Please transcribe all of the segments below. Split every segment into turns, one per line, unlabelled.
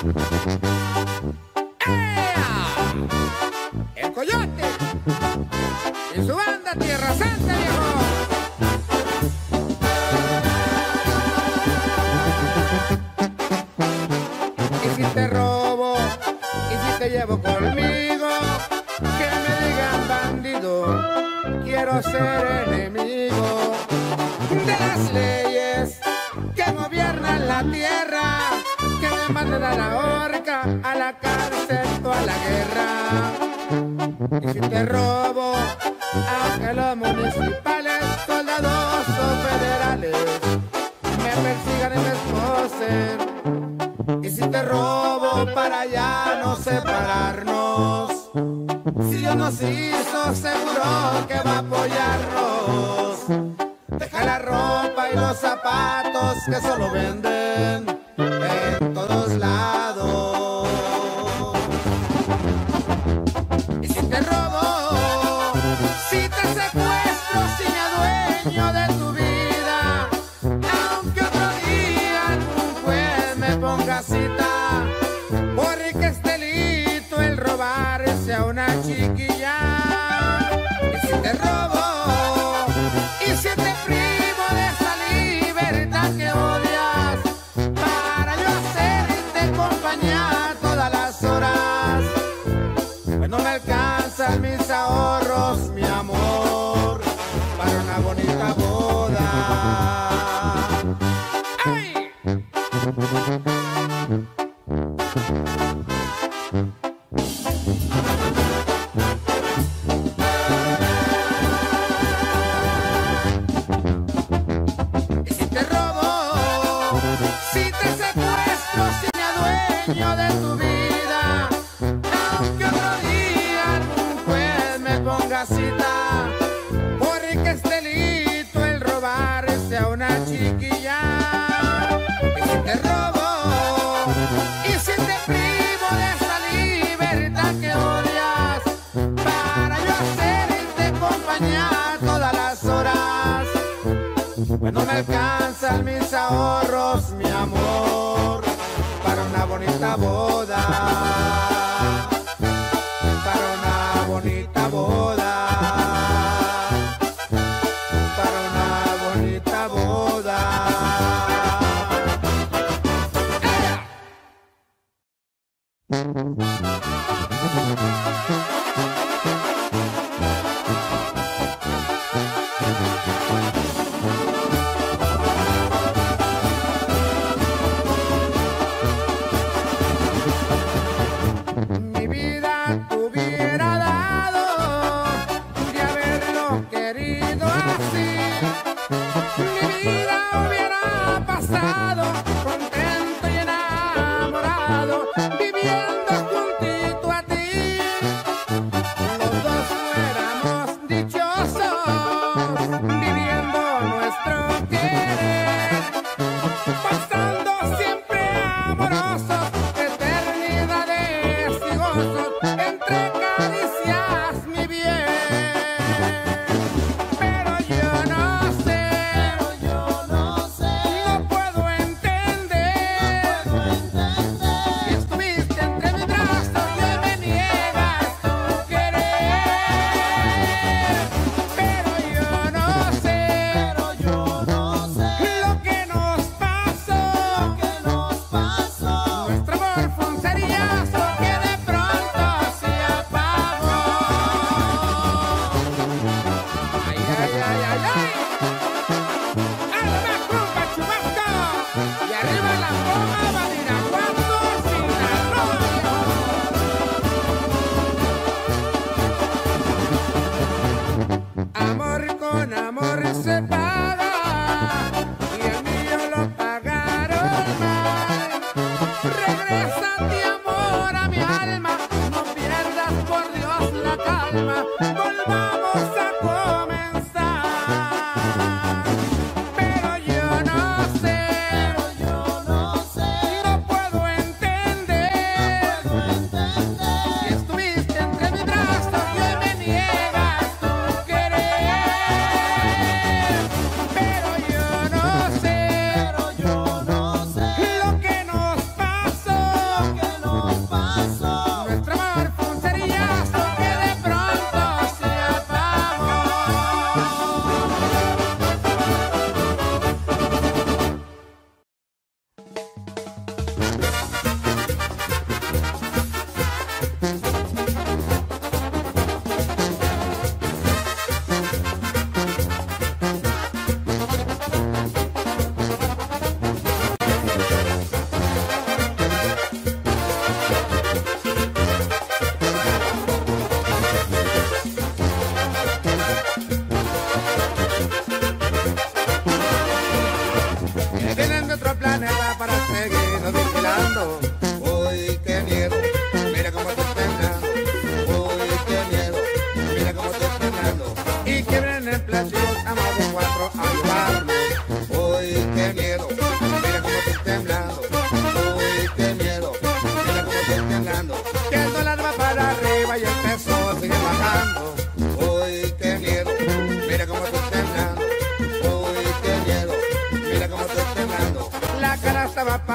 El coyote. En su banda Tierra Santa, viejo. si te robo y si te llevo conmigo, que me digan bandido, quiero ser enemigo de las leyes que gobiernan la tierra a la horca, a la cárcel o a la guerra. Y si te robo, a que los municipales, soldados o federales me persigan y me esposen. Y si te robo para ya no separarnos. Si Dios nos hizo, seguro que va a apoyarnos. Deja la ropa y los zapatos que solo venden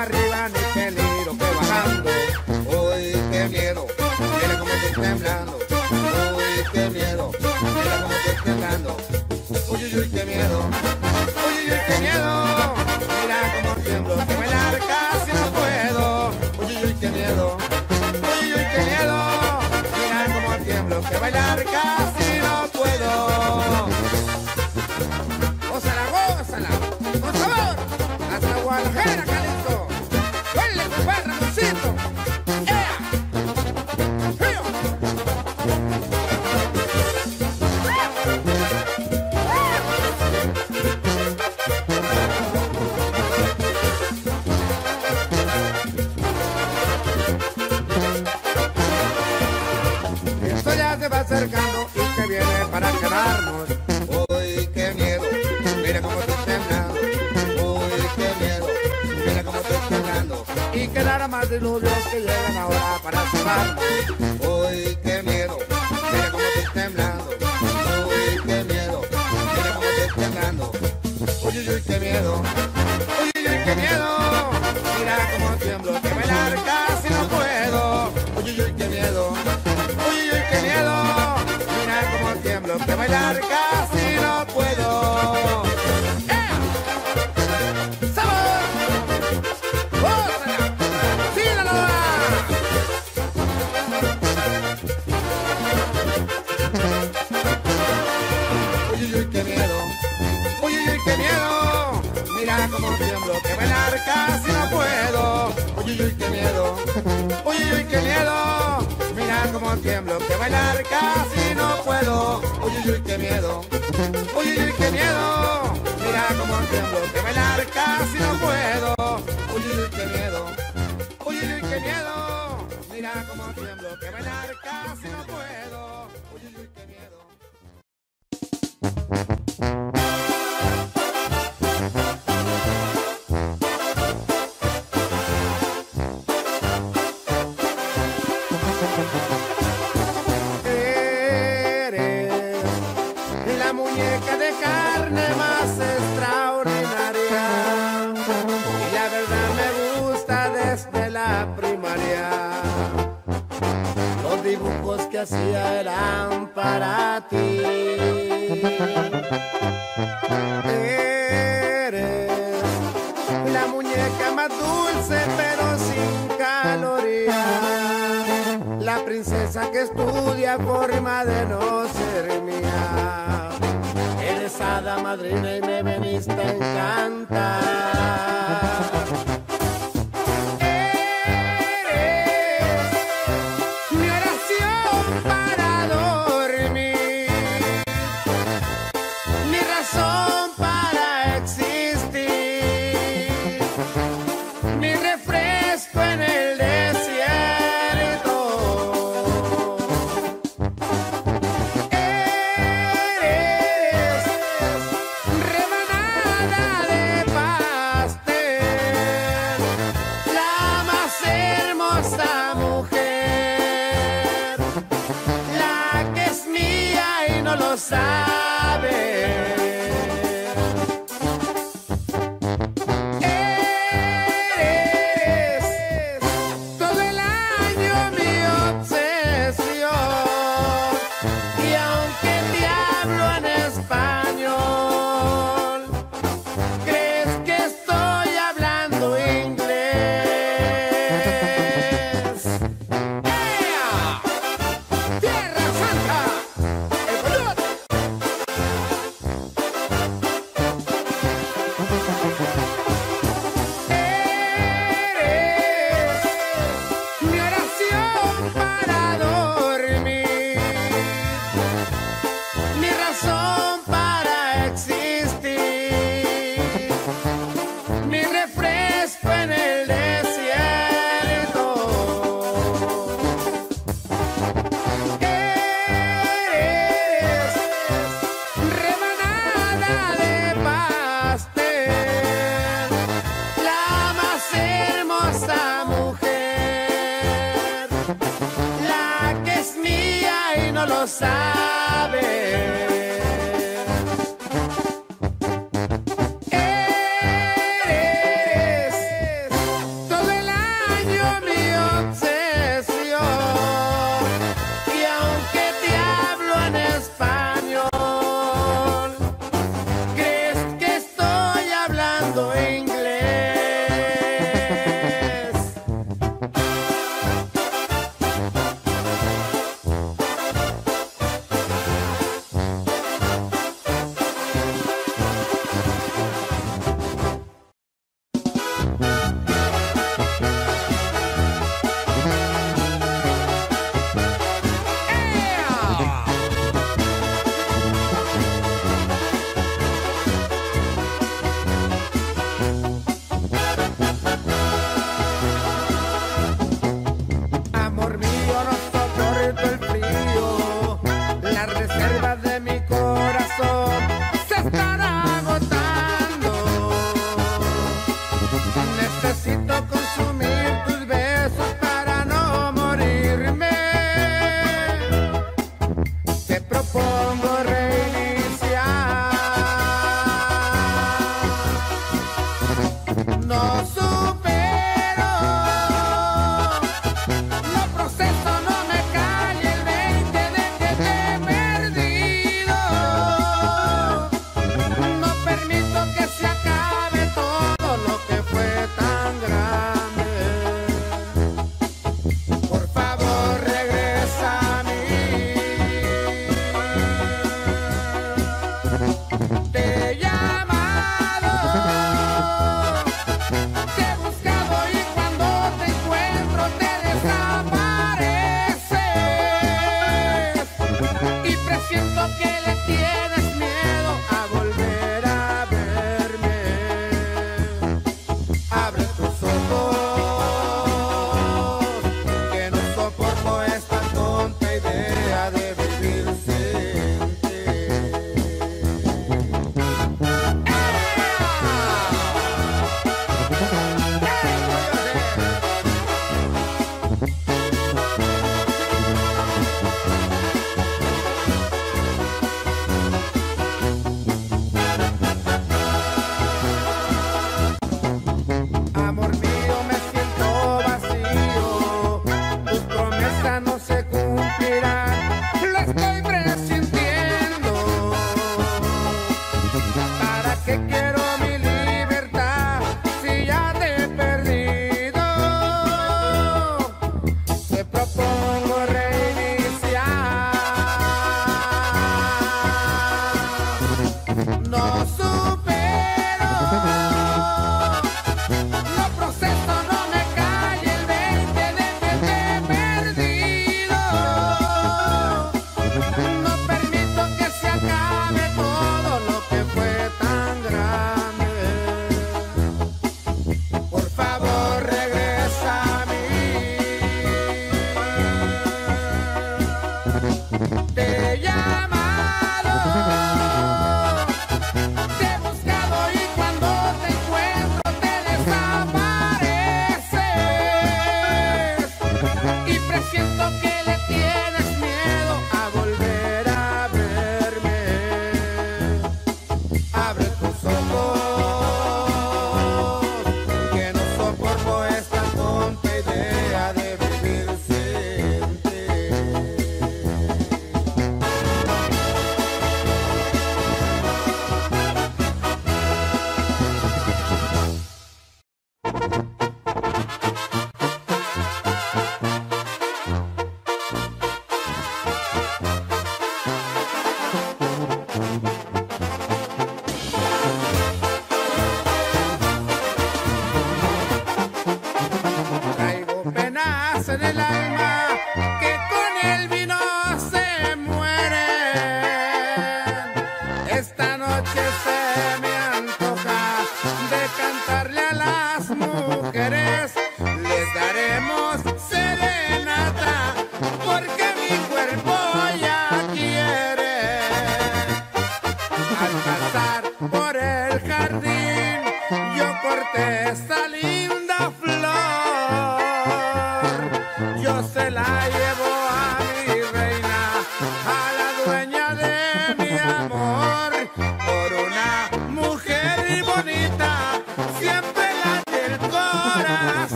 arriba ni peligro que bajando. Uy, qué miedo, mira como estoy temblando. Uy, qué miedo, mira como estoy temblando. Uy, uy, uy, qué miedo. Uy, uy, qué miedo. Mira como tiemblo, que me larga si no puedo. Uy, uy, qué miedo. Uy, uy, qué miedo. Mira como tiemblo, que me larga se eran para ti. Eres la muñeca más dulce pero sin calorías. La princesa que estudia forma de no ser mía. Eres hada madrina y me veniste a encantar.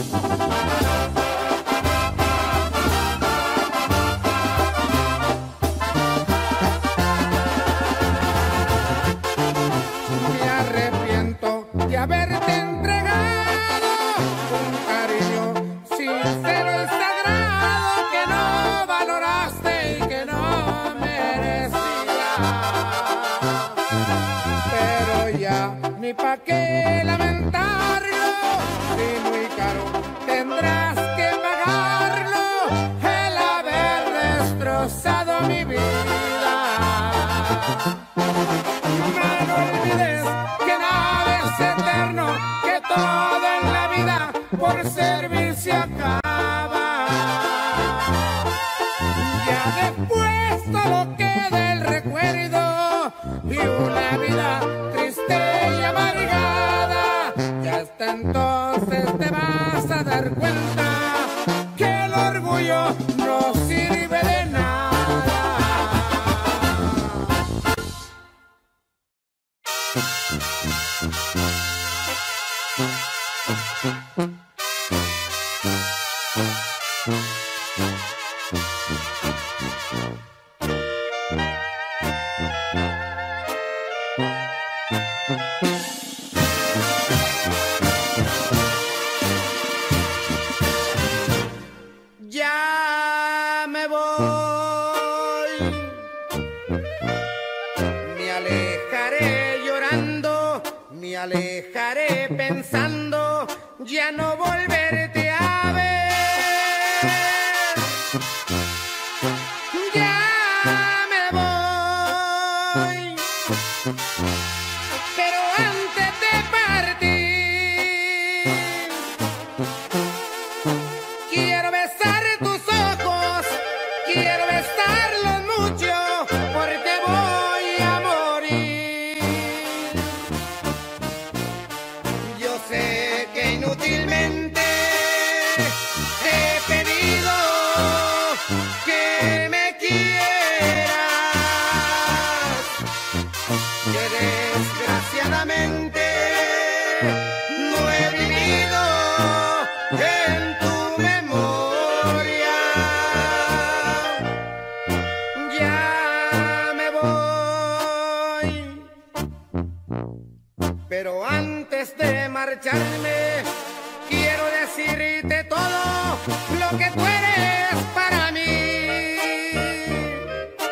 Música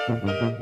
Mm-hmm.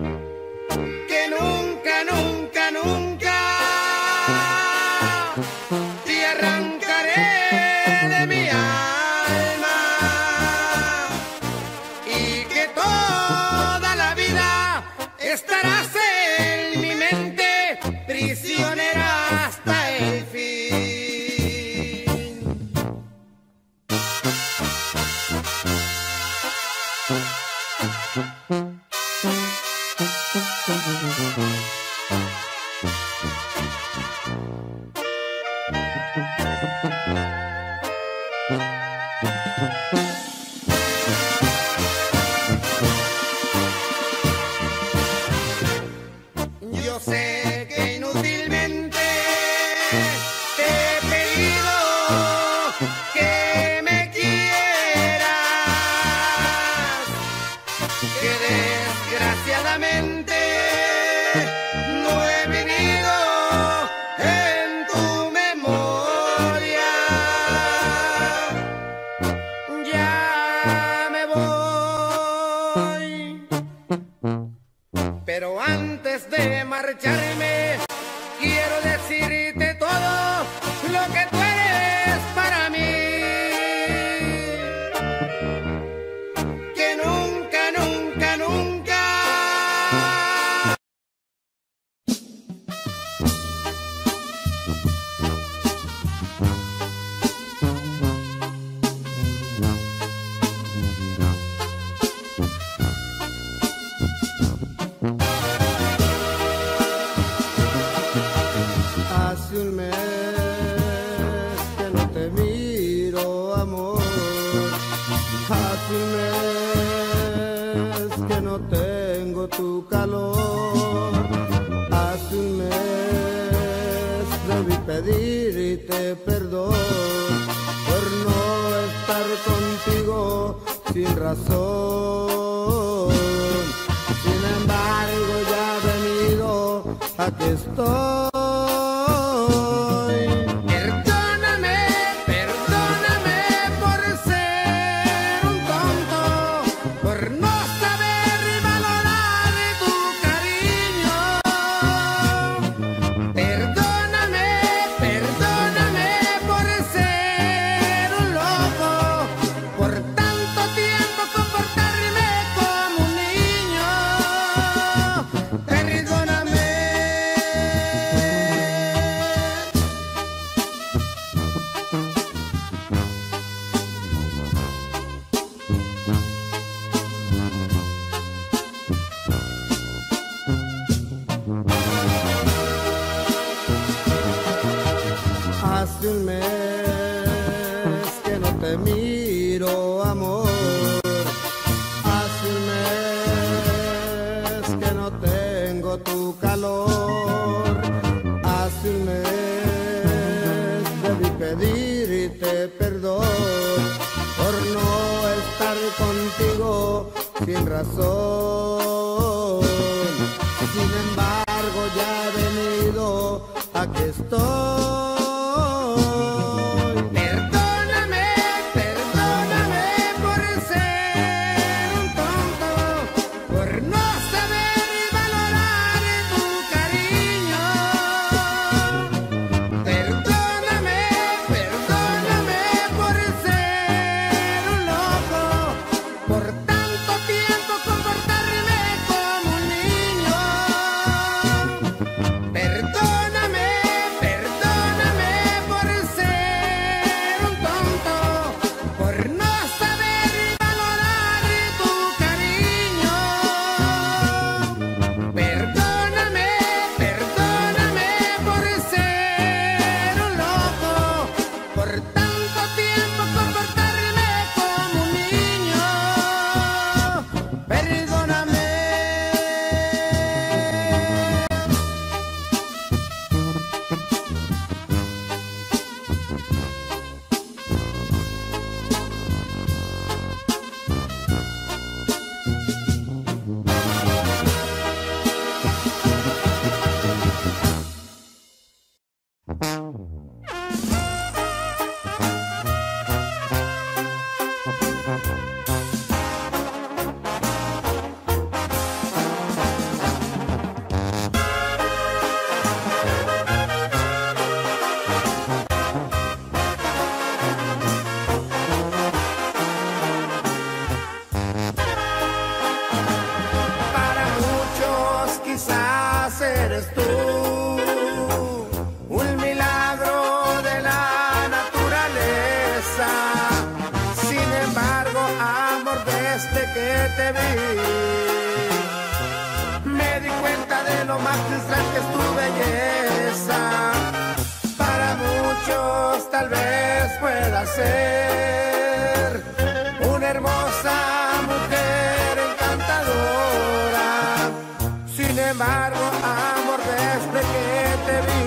embargo, amor, desde que te vi,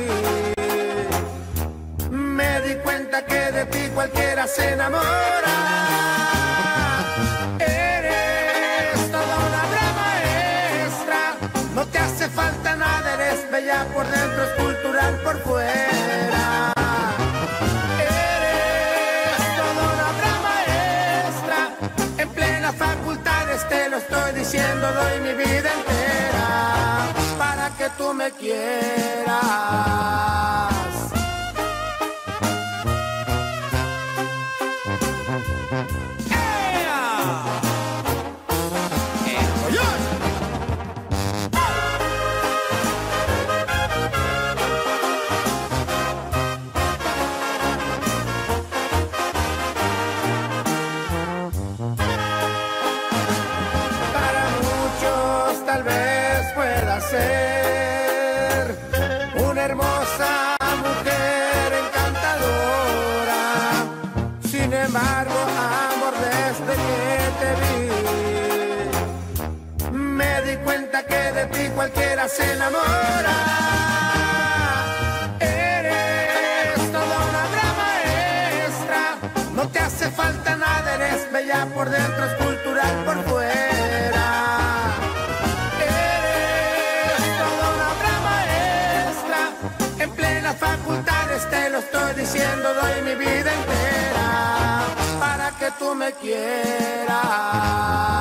me di cuenta que de ti cualquiera se enamora. Eres toda una obra maestra, no te hace falta nada, eres bella por dentro, es cultural por fuera. Pues te lo estoy diciendo, doy mi vida entera para que tú me quieras. cualquiera se enamora. Eres toda una gran maestra, no te hace falta nada, eres bella por dentro, es cultural por fuera. Eres toda una gran maestra, en plenas facultades te lo estoy diciendo, doy mi vida entera para que tú me quieras.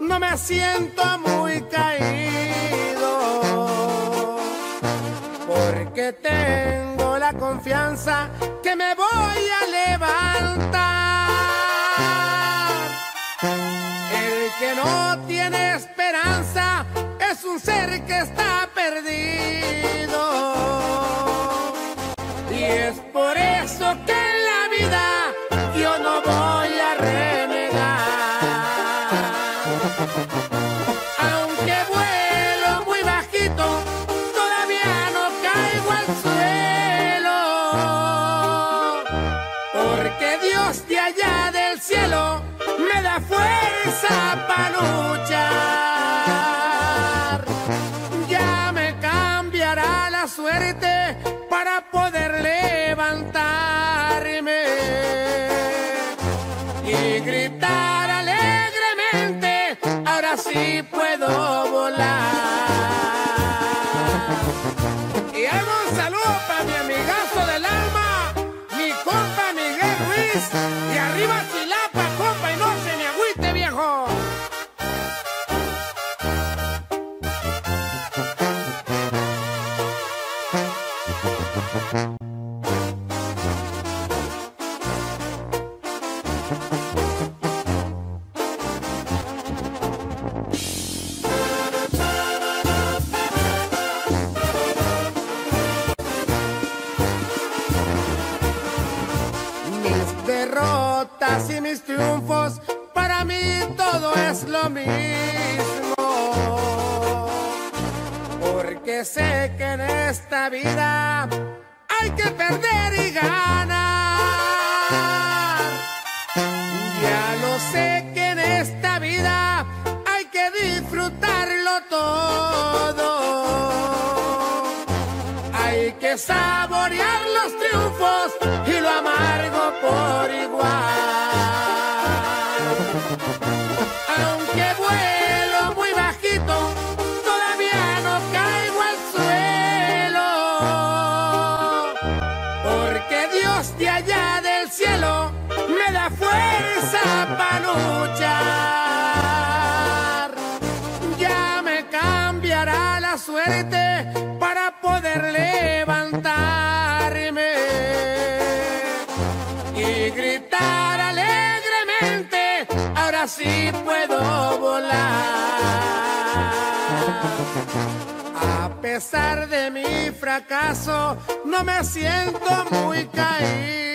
no me siento muy caído, porque tengo la confianza que me voy a levantar. El que no tiene esperanza es un ser que está perdido. levantarme y gritar alegremente, ahora sí puedo volar. fracaso, no me siento muy caído.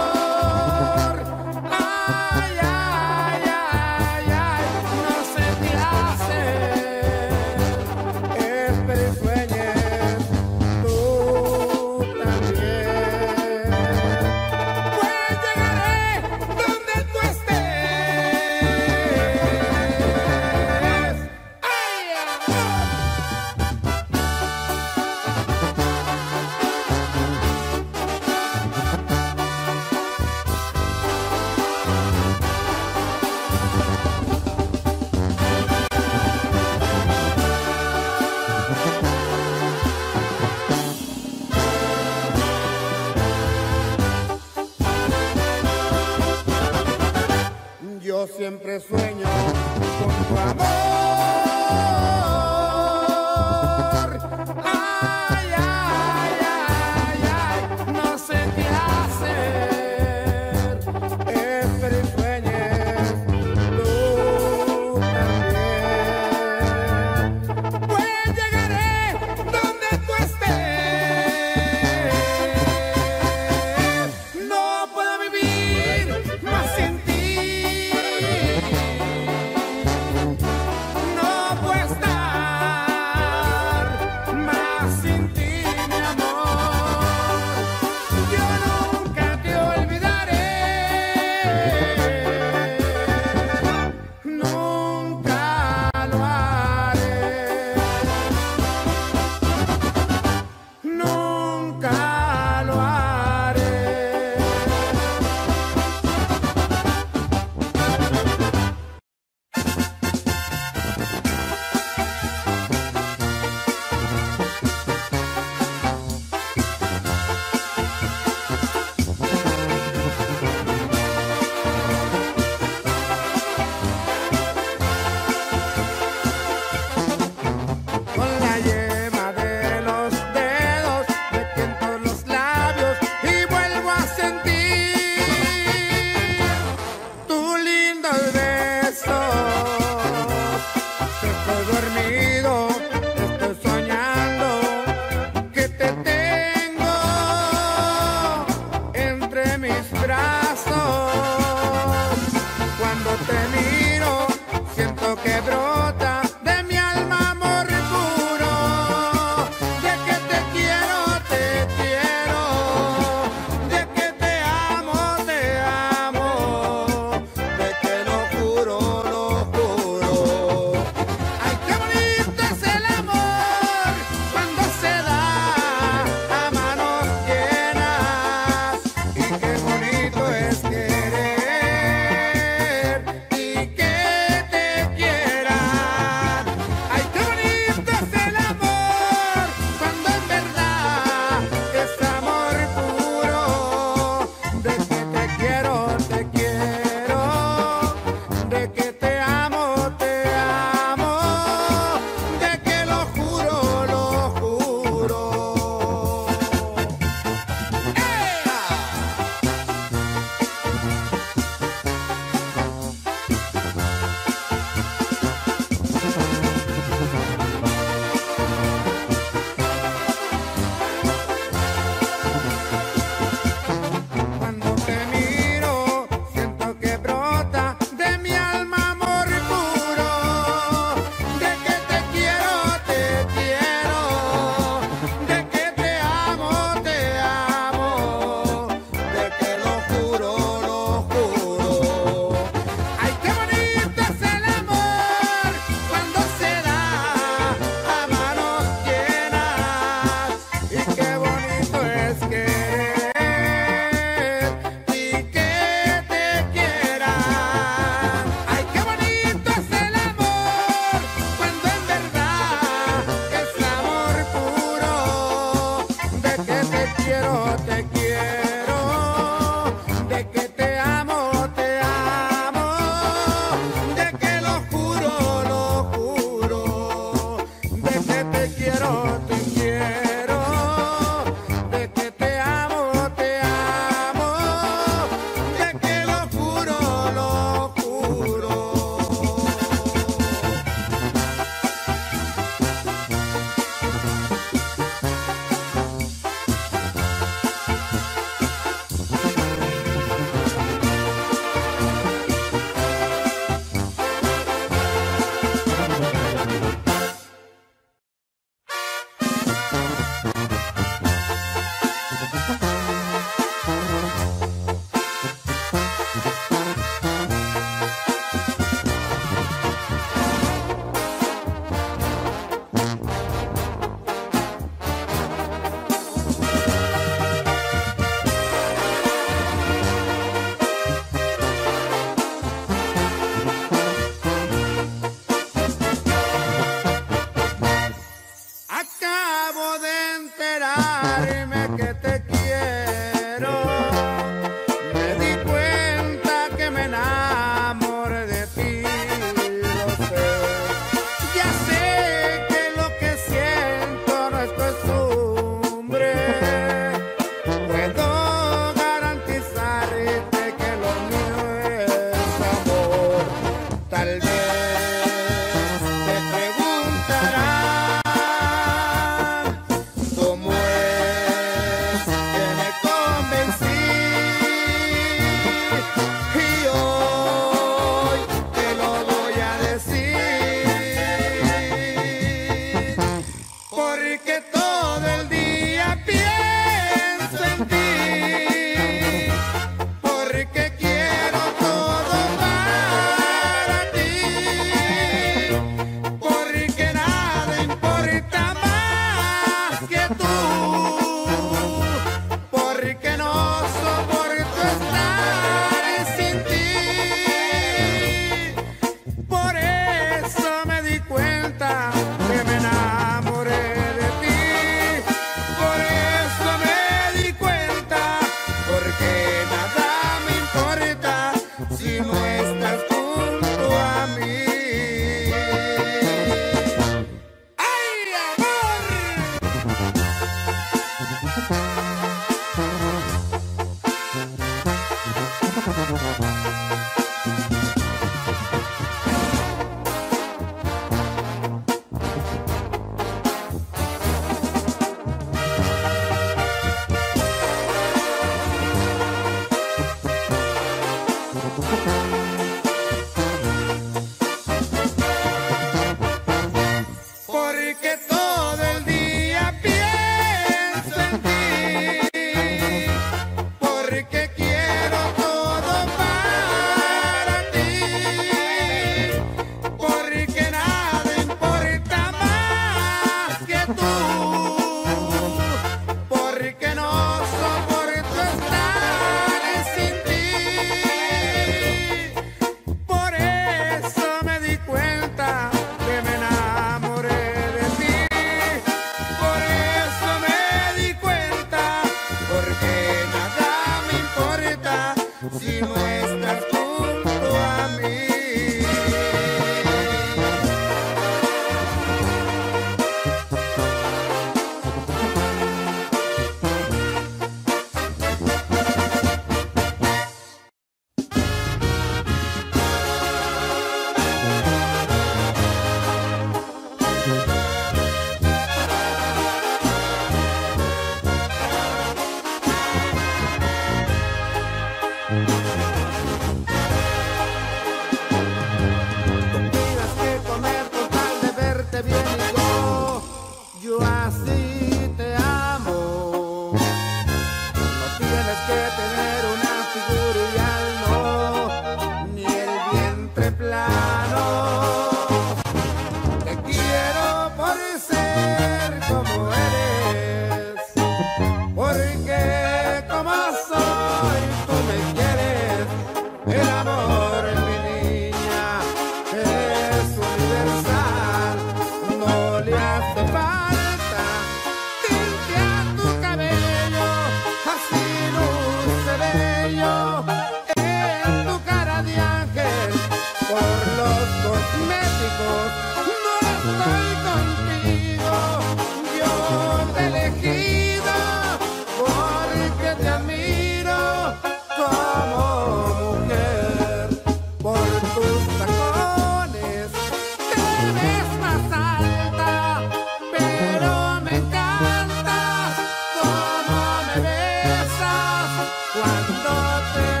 nothing.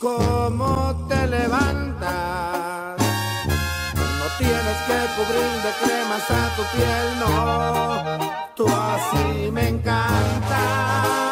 cómo te levantas. No tienes que cubrir de cremas a tu piel, no. Tú así me encantas.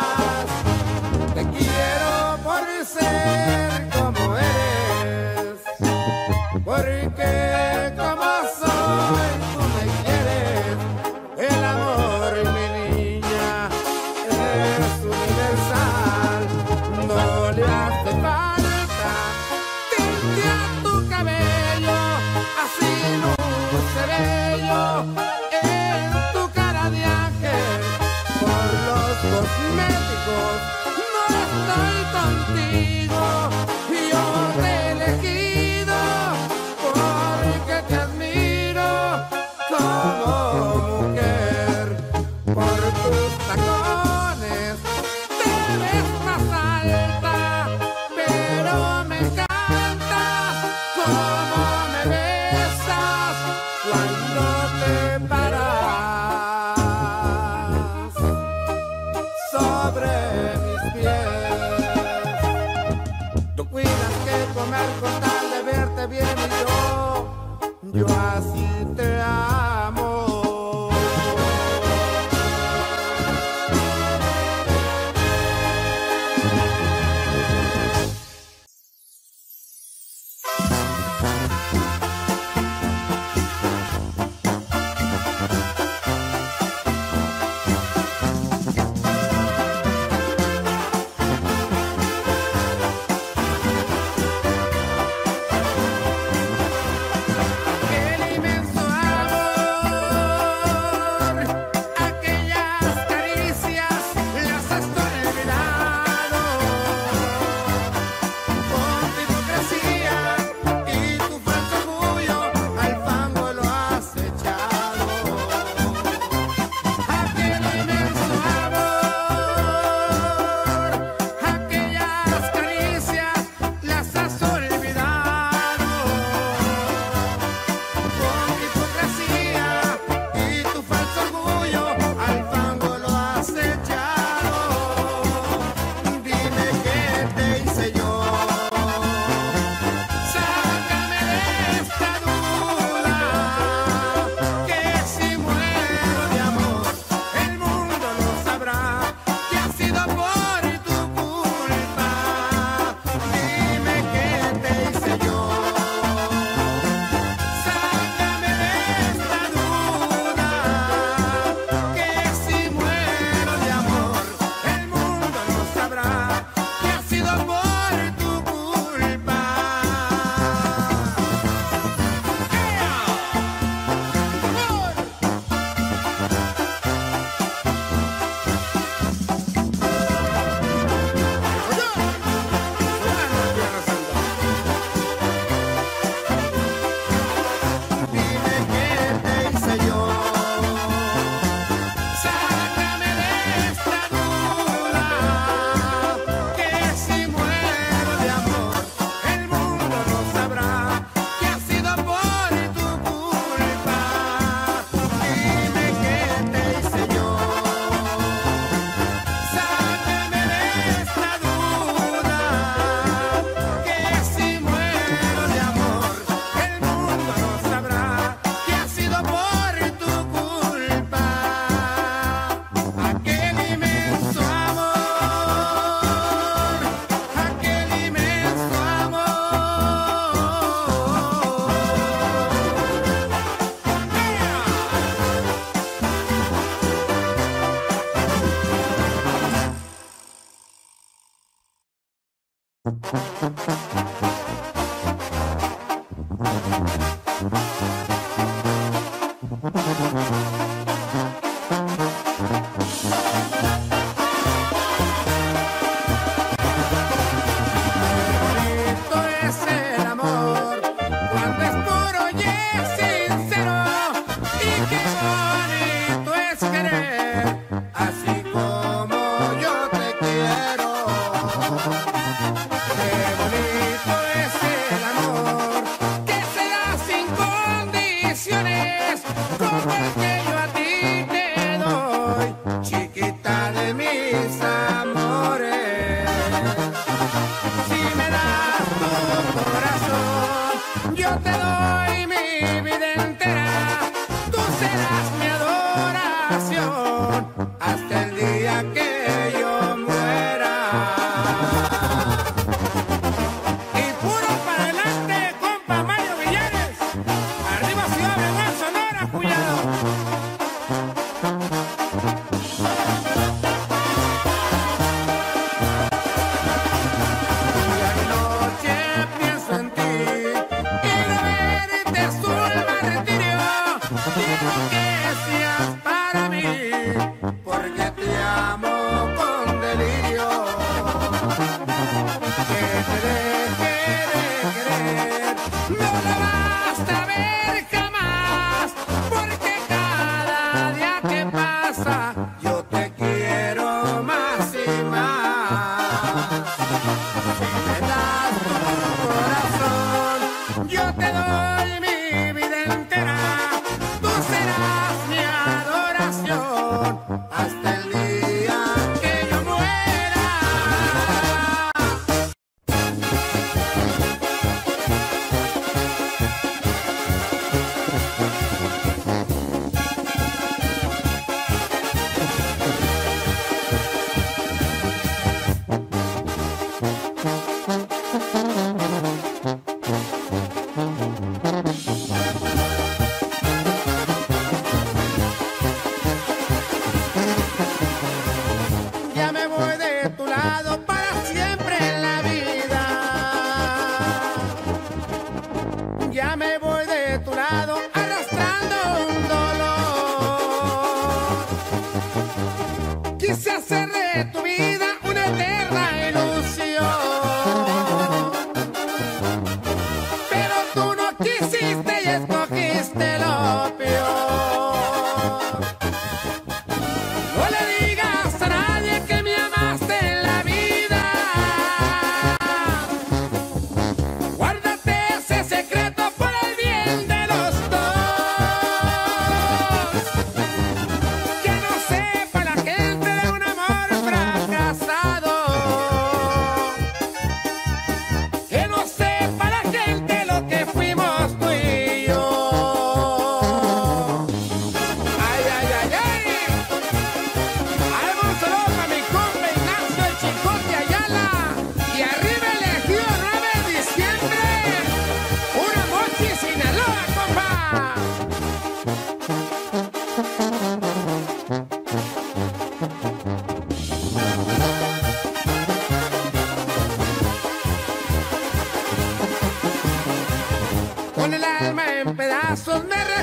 Ese secreto por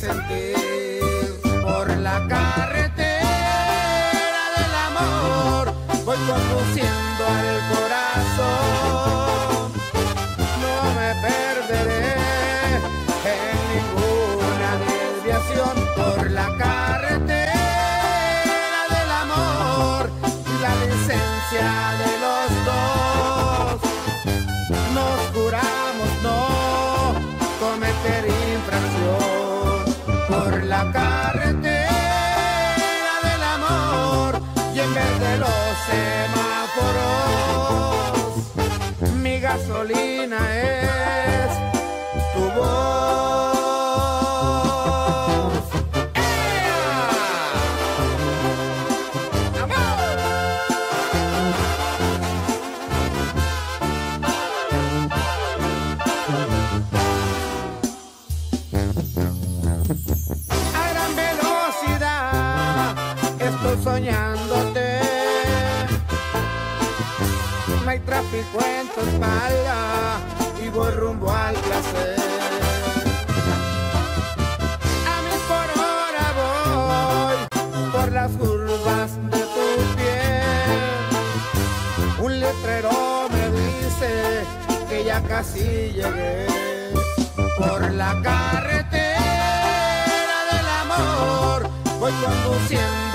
presente. así llegué por la carretera del amor, voy conduciendo.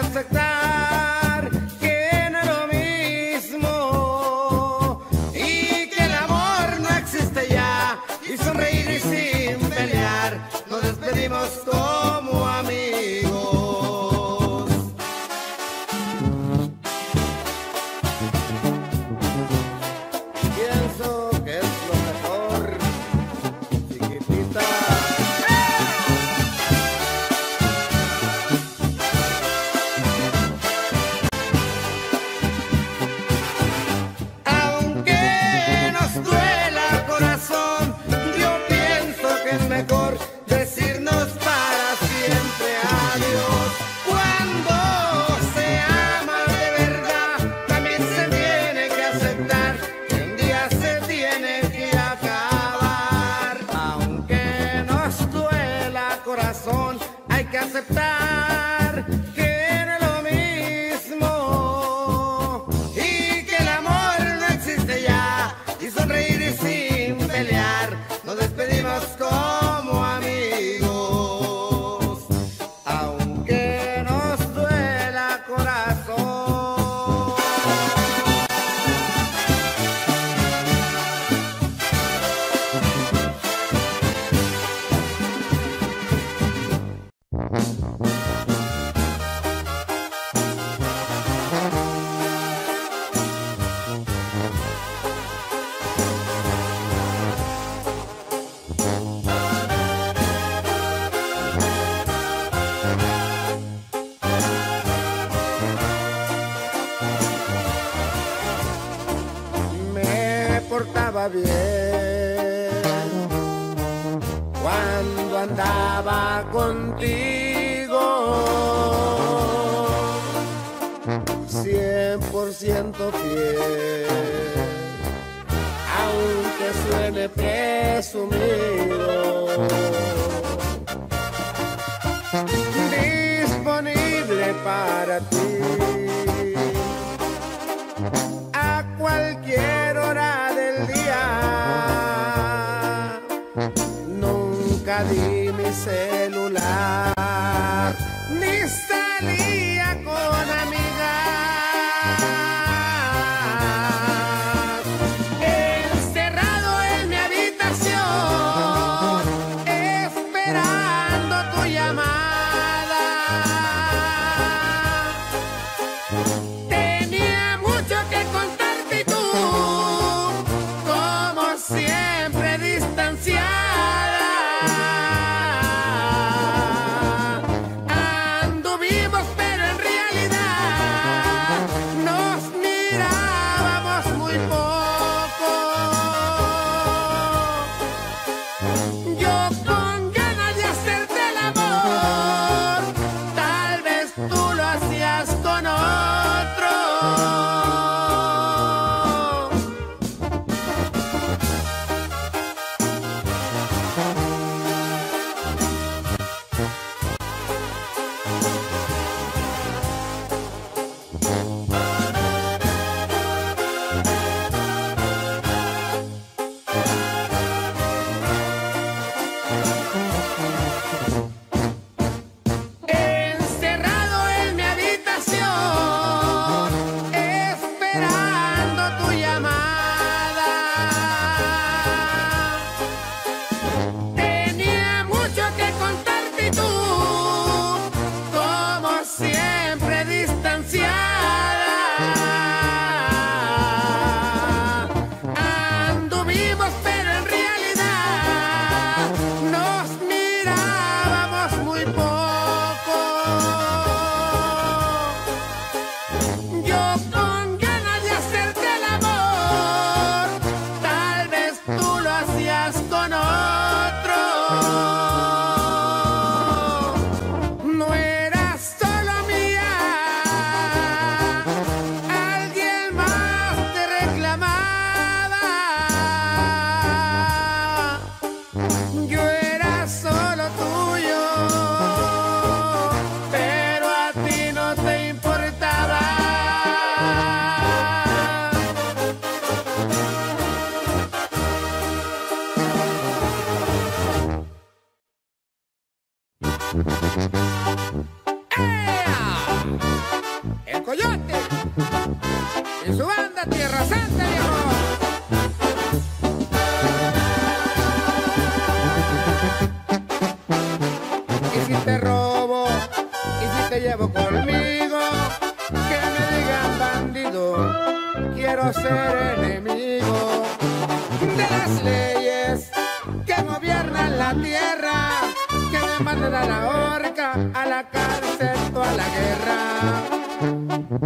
Nos despedimos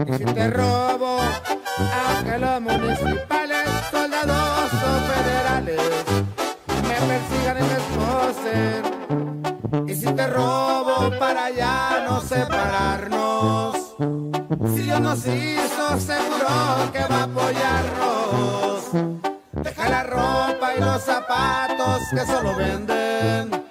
Y si te robo, aunque los municipales, soldados o federales me persigan y me esposen. Y si te robo para ya no separarnos, si Dios nos hizo, seguro que va a apoyarnos. Deja la ropa y los zapatos que solo venden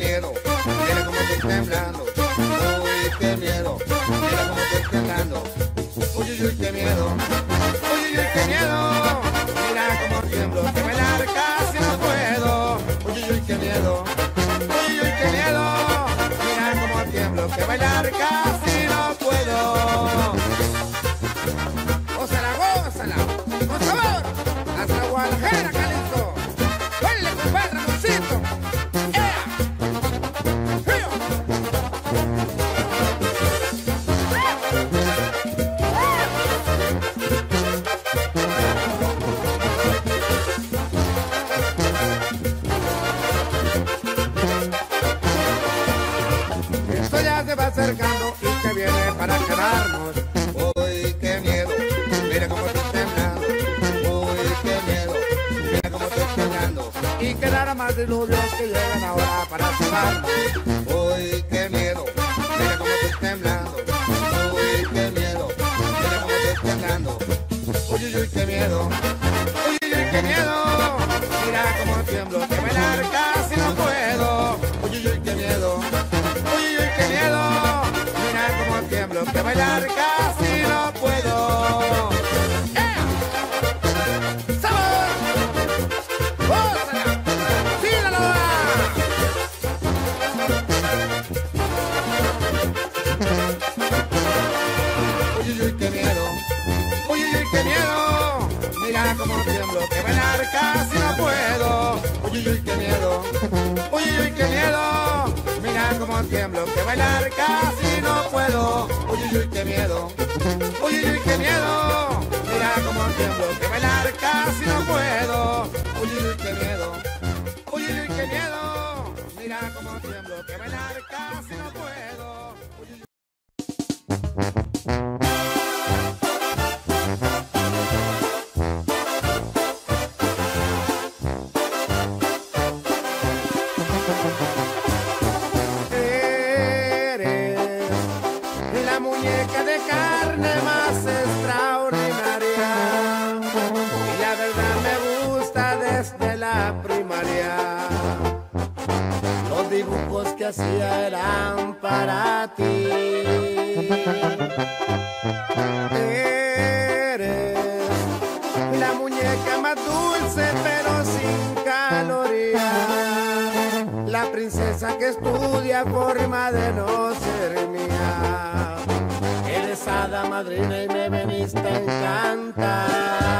quiero. Mira cómo estoy temblando. Uy, qué miedo. Mira cómo estoy temblando. Uy, uy, uy, qué miedo. Uy, uy, uy, qué miedo. Diluvios que llegan ahora para salvarme. Uy, qué miedo, mira cómo estoy temblando. Uy, qué miedo, mira cómo estoy temblando. Uy, uy, uy, qué miedo. Uy, uy, qué miedo. Mira cómo tiemblo, que bailar casi no puedo. Uy, uy, uy, qué miedo. Uy, uy, qué miedo. Mira cómo tiemblo, que bailar casi tiemblo, que bailar casi no puedo. Uy, uy, qué miedo. Uy, uy, qué miedo. Mira cómo tiemblo, que bailar casi no puedo. Uy, uy, qué miedo. Uy, uy, qué miedo. Mira cómo tiemblo, que bailar casi no puedo. Estudia forma de no ser mía. Eres hada madrina y me veniste a encantar.